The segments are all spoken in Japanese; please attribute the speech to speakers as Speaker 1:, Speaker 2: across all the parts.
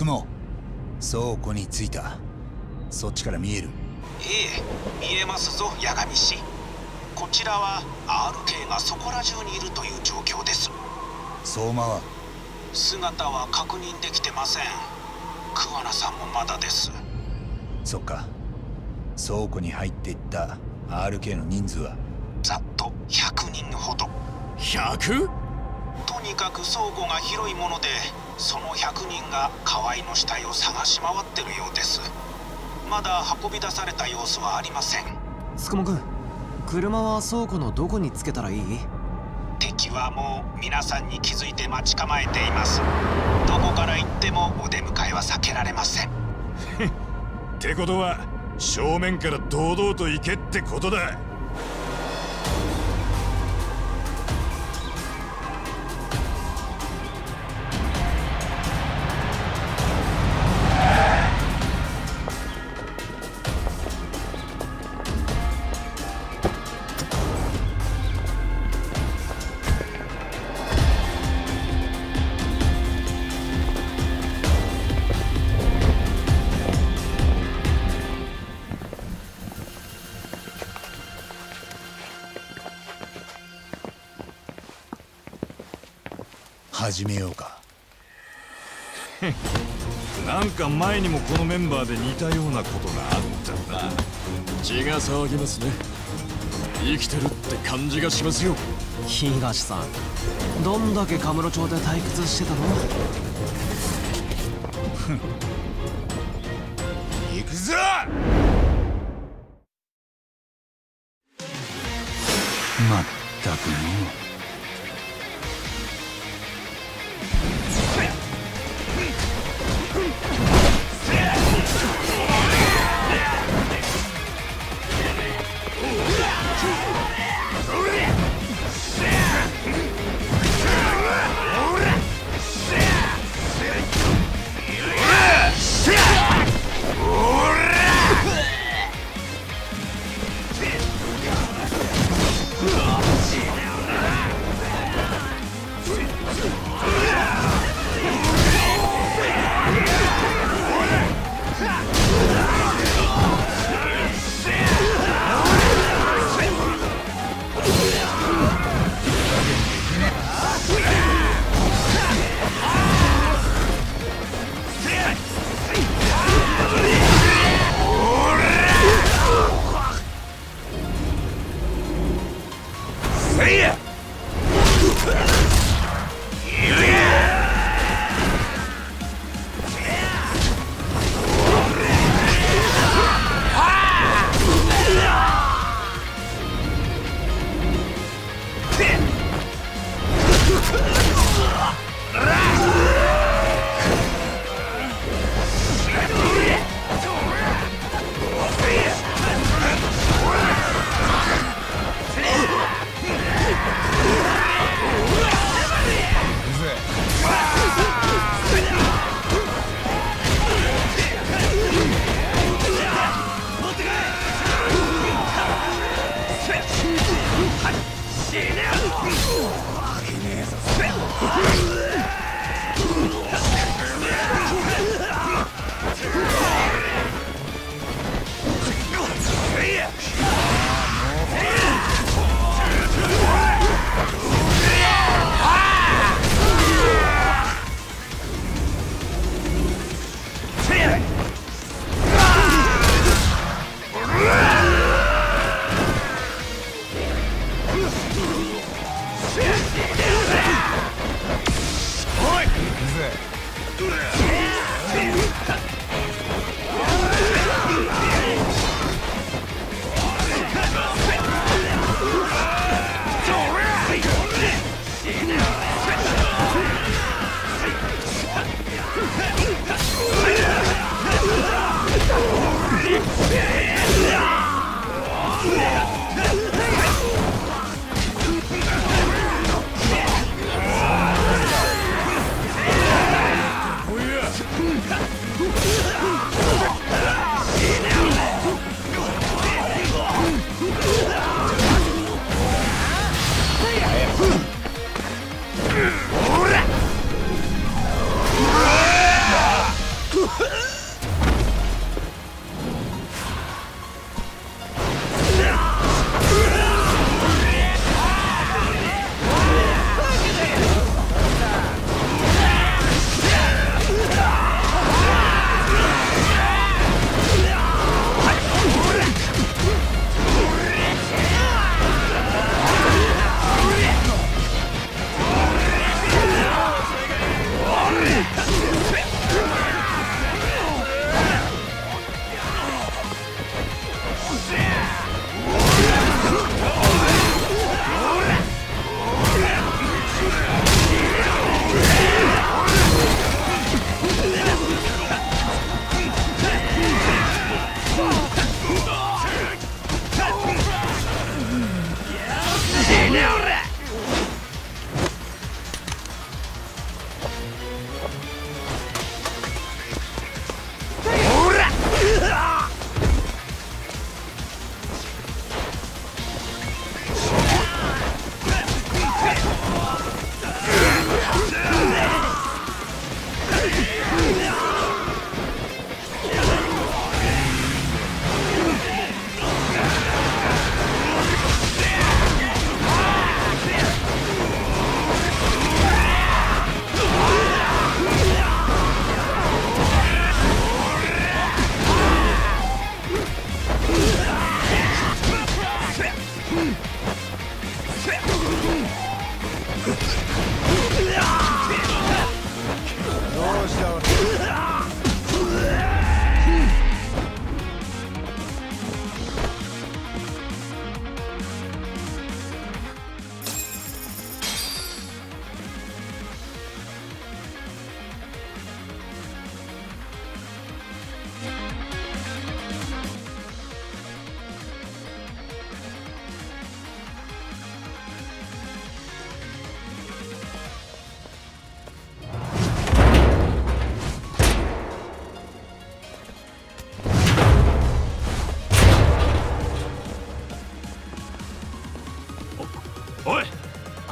Speaker 1: くも。倉庫に着いた。そっちから見える。
Speaker 2: ええ見えますぞ八神氏こちらは RK がそこら中にいるという状況です。
Speaker 1: 相馬は？
Speaker 2: 姿は確認できてません。桑名さんもまだです。
Speaker 1: そっか。倉庫に入っていった RK の人数は？
Speaker 2: ざっと100人ほど。
Speaker 3: 100?
Speaker 2: とにかく倉庫が広いものでその100人が河合の死体を探し回ってるようです。まだ運び出された様子はありません。
Speaker 4: つくもくん車は倉庫のどこにつけたらいい？
Speaker 2: 敵はもう皆さんに気づいて待ち構えています。どこから行ってもお出迎えは避けられません。
Speaker 3: ってことは正面から堂々と行けってことだ
Speaker 1: 始めようか。
Speaker 3: なんか前にもこのメンバーで似たようなことがあった。な血が騒ぎますね。生きてるって感じがしますよ。
Speaker 4: 東さんどんだけカムロ町で退屈してたの？
Speaker 3: 行くぞ！
Speaker 1: まったくの
Speaker 3: せ
Speaker 5: Let's go.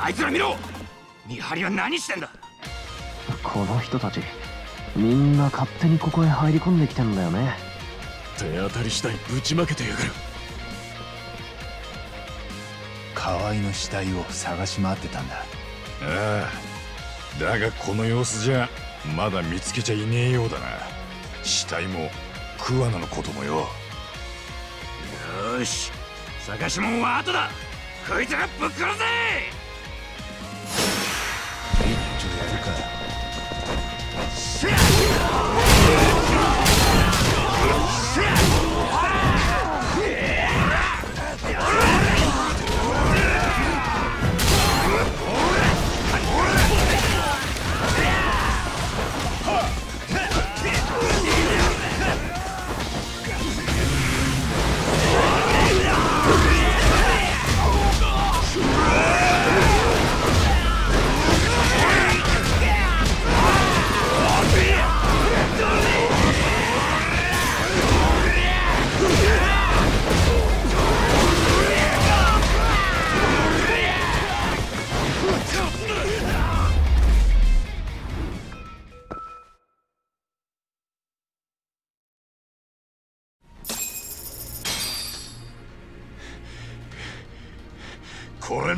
Speaker 5: あいつら見ろ見張りは何してんだ
Speaker 4: この人たちみんな勝手にここへ入り込んできてんだよね。
Speaker 3: 手当たり次第ぶちまけてやがる。
Speaker 1: 河合の死体を探し回ってたんだ。
Speaker 3: ああだがこの様子じゃまだ見つけちゃいねえようだな。死体も桑名のこともよ。
Speaker 5: よーし探し物は後だ。こいつらぶっ殺せ
Speaker 1: やるか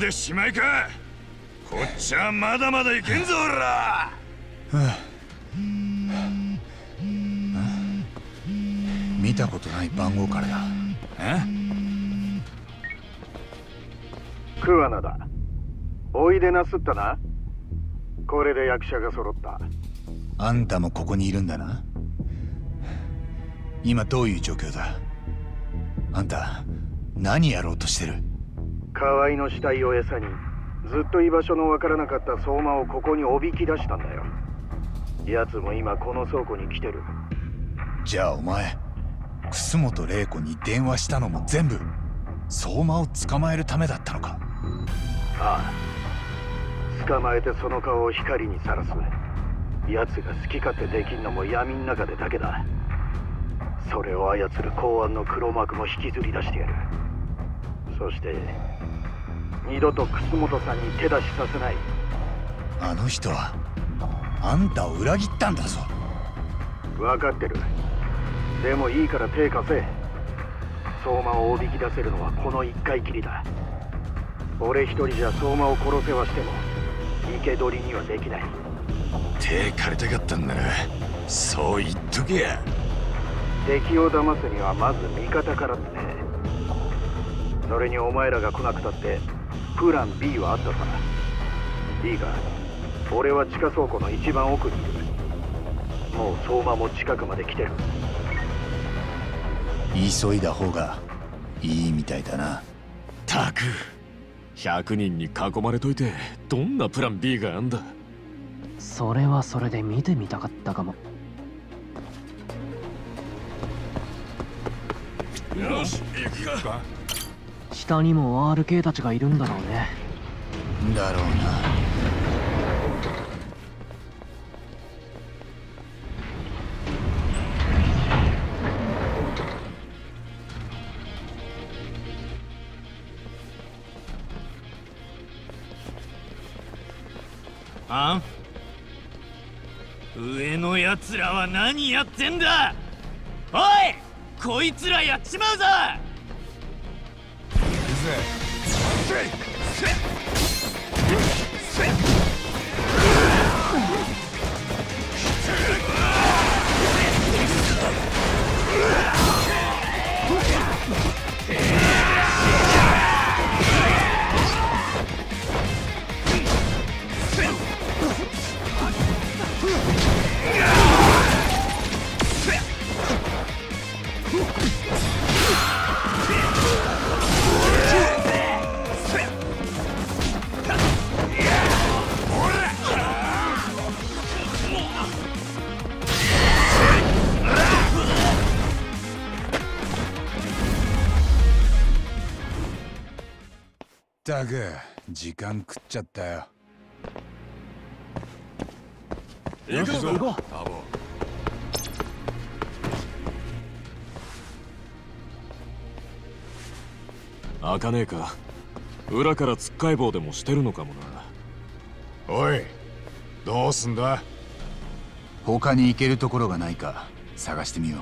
Speaker 3: でしまいか。こっちはまだまだいけんぞおら。
Speaker 1: 見たことない番号からだ。え？
Speaker 6: 桑名だ。おいでなすったな。これで役者が揃った。
Speaker 1: あんたもここにいるんだな。今どういう状況だ？あんた何やろうとしてる？
Speaker 6: 河合の死体を餌にずっと居場所のわからなかった相馬をここにおびき出したんだよ。奴も今この倉庫に来てる。
Speaker 1: じゃあお前楠本玲子に電話したのも全部相馬を捕まえるためだったのか。
Speaker 6: ああ。捕まえてその顔を光にさらす。奴が好き勝手できんのも闇ん中でだけだ。それを操る公安の黒幕も引きずり出してやる。そして二度と楠本さんに手出しさせない。
Speaker 1: あの人はあんたを裏切ったんだぞ。
Speaker 6: 分かってる。でもいいから手貸せ。相馬をおびき出せるのはこの一回きりだ。俺一人じゃ相馬を殺せはしても生け捕りにはできない。
Speaker 3: 手借りたかったんな。らそう言っとけや。
Speaker 6: 敵を騙すにはまず味方からってね。それにお前らが来なくたってプラン B はあったさ。いいか？俺は地下倉庫の一番奥にいる。もう相馬も近くまで来てる。
Speaker 1: 急いだ方がいいみたいだな。
Speaker 3: たく100人に囲まれといてどんなプラン B があんだ？
Speaker 4: それはそれで見てみたかったかも。
Speaker 3: よし行くか。
Speaker 4: 死下にも RK たちがいるんだろうね。
Speaker 1: だろうな。
Speaker 3: あん上のやつらは何やってんだ？おいこいつらやっちまうぞぜ
Speaker 1: ったく時間食っちゃったよ。
Speaker 3: 行くぞ。
Speaker 4: 行こう。
Speaker 3: タボ開かねえか。裏からつっかい棒でもしてるのかもな。
Speaker 1: おいどうすんだ？他に行けるところがないか探してみよう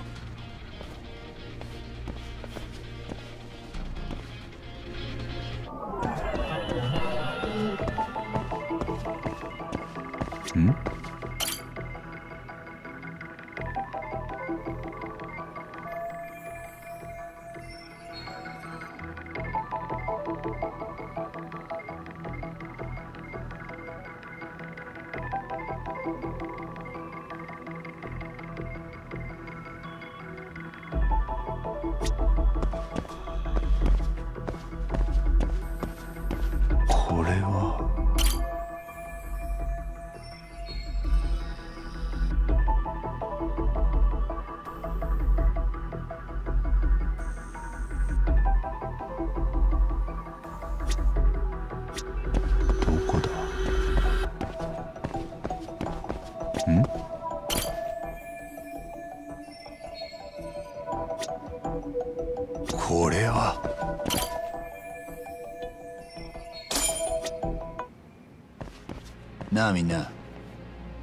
Speaker 1: なあみんな。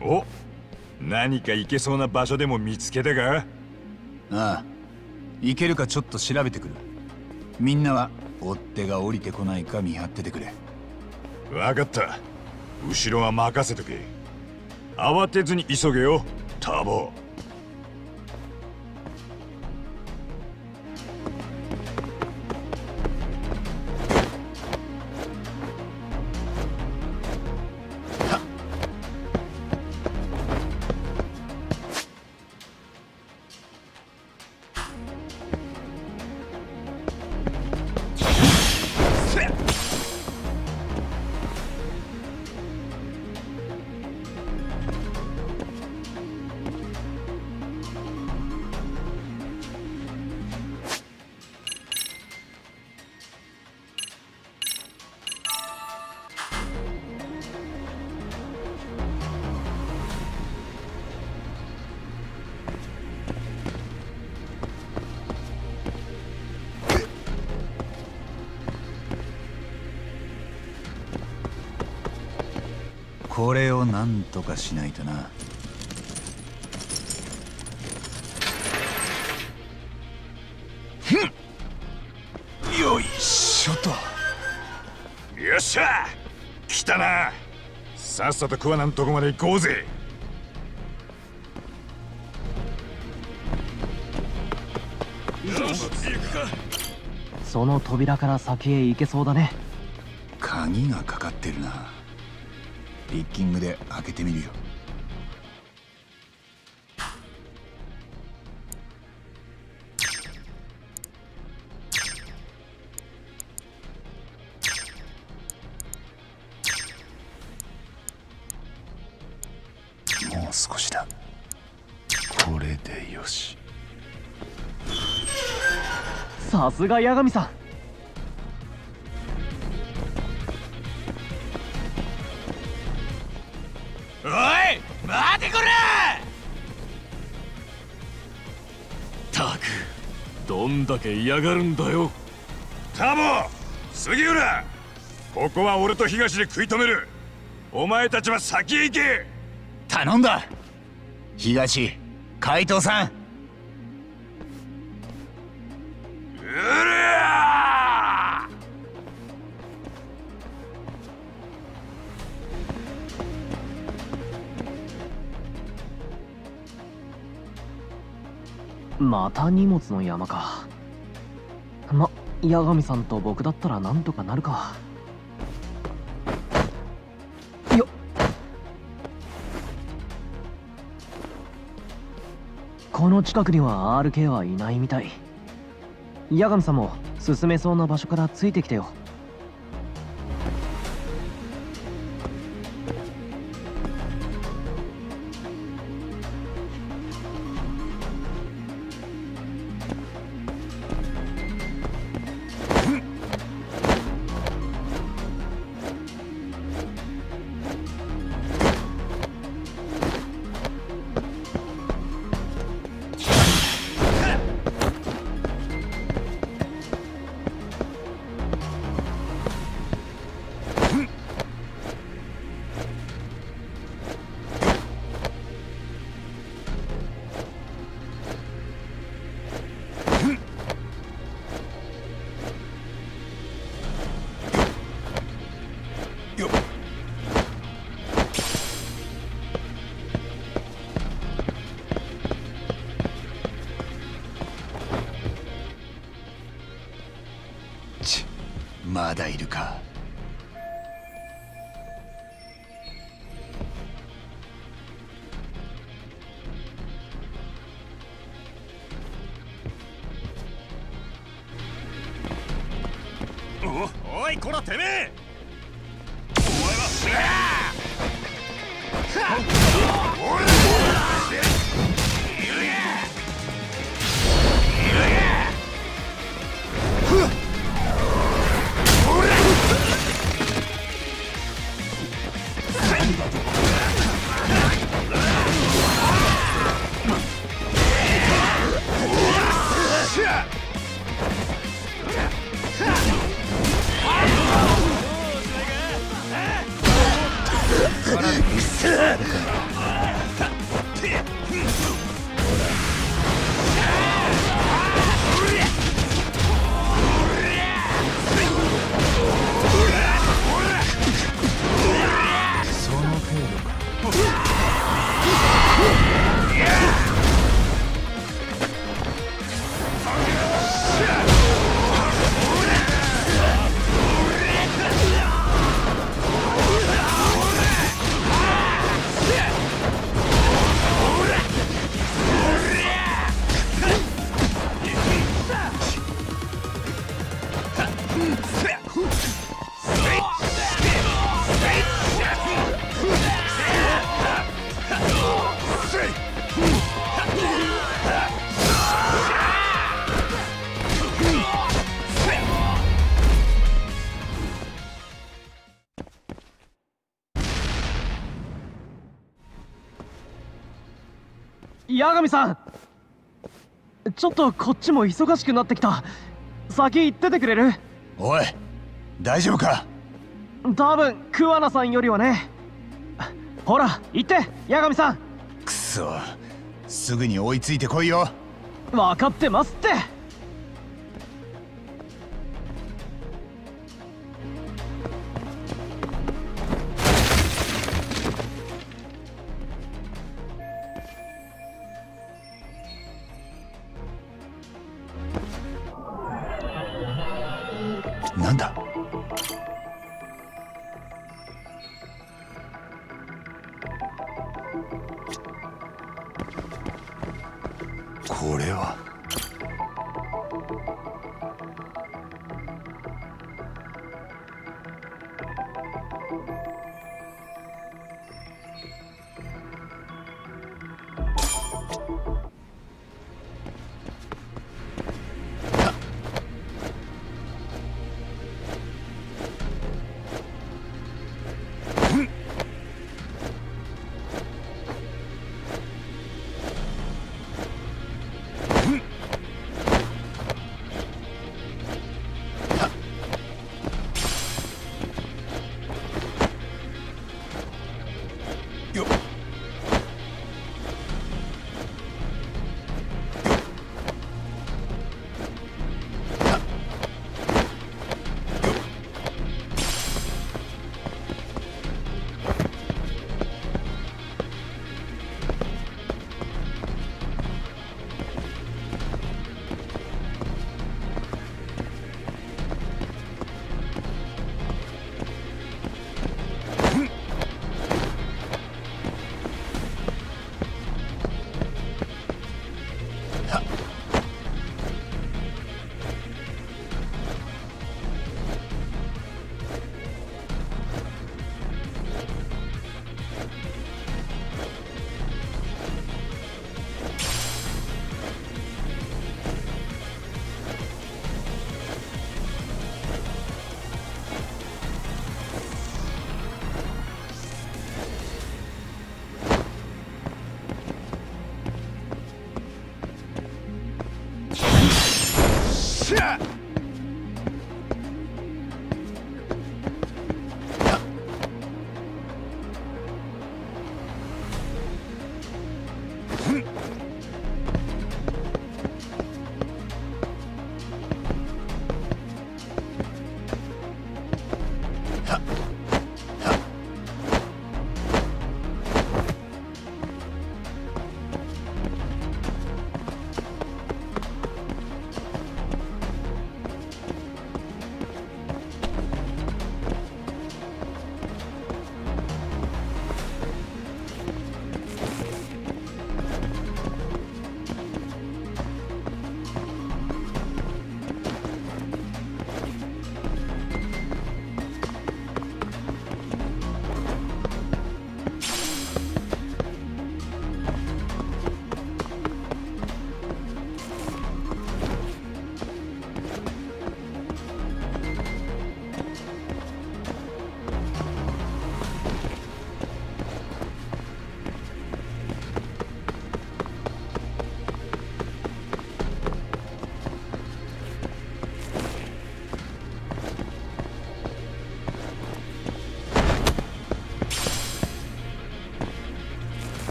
Speaker 5: お何か行けそうな場所でも見つけたか？
Speaker 1: ああ。行けるかちょっと調べてくる。みんなは追っ手が降りてこないか見張っててくれ。
Speaker 5: 分かった。後ろは任せとけ。慌てずに急げよタボこれをなんとかしないとな。ふん。よいしょと。よっしゃ。来たな。さっさと桑名のとこまで行こうぜ。
Speaker 4: その扉から先へ行けそうだね。
Speaker 1: 鍵がかかってるなピッキングで開けてみるよ。もう少しだ。これでよし。
Speaker 4: さすが八神さん。
Speaker 3: んだけ嫌がるんだよ。
Speaker 5: タモ杉浦ここは俺と東で食い止める。お前たちは先へ行け。
Speaker 1: 頼んだ。東海藤さん
Speaker 4: また荷物の山か。ま八神さんと僕だったらなんとかなるか。よっ。この近くには RK はいないみたい。八神さんも進めそうな場所からついてきてよ。
Speaker 3: おいこらてめえ！
Speaker 4: さん。ちょっとこっちも忙しくなってきた。先行っててくれる？
Speaker 1: おい大丈夫か？
Speaker 4: 多分桑名さんよりはね。ほら行って八神さん。
Speaker 1: くそ。すぐに追いついてこいよ。
Speaker 4: 分かってますって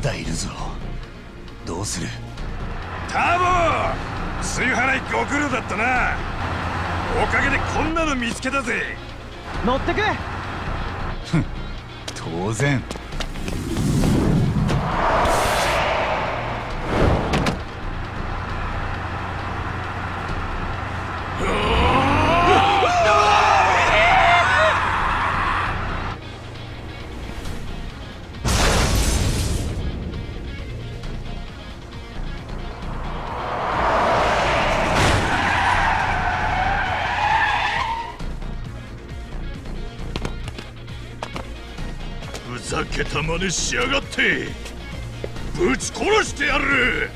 Speaker 1: だいるぞ。どうする？
Speaker 5: タボ吸い払いご苦労だったな。おかげでこんなの見つけたぜ。
Speaker 4: 乗ってく。
Speaker 1: 当然
Speaker 5: けた真似しやがって。ぶち殺してやる。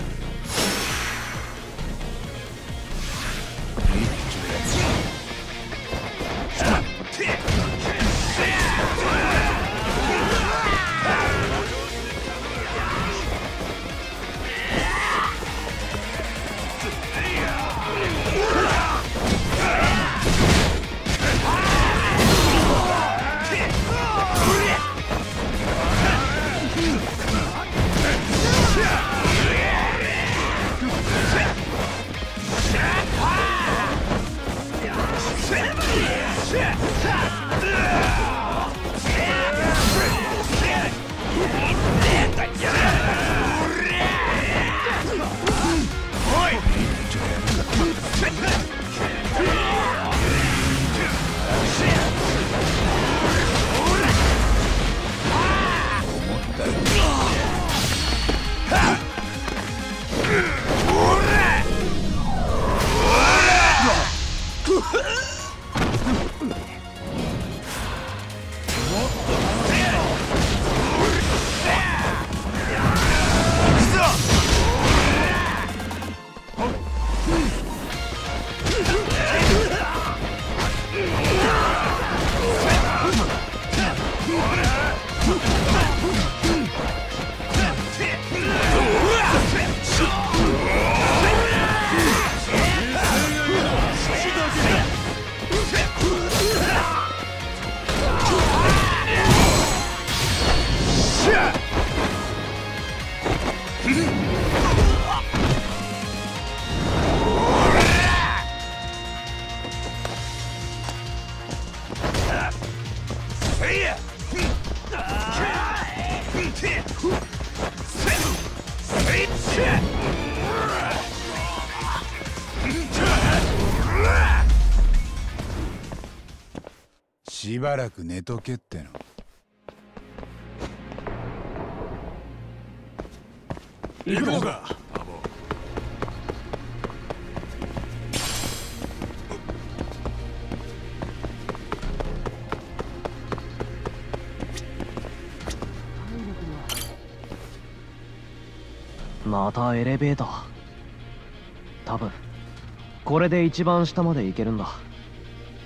Speaker 1: しばらく寝とけっての。
Speaker 3: 行くのか。
Speaker 4: またエレベーター。多分これで一番下まで行けるんだ。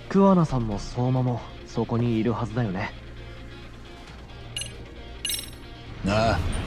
Speaker 4: 桑名さんも相馬も。そこにいるはずだよね。
Speaker 1: なあ。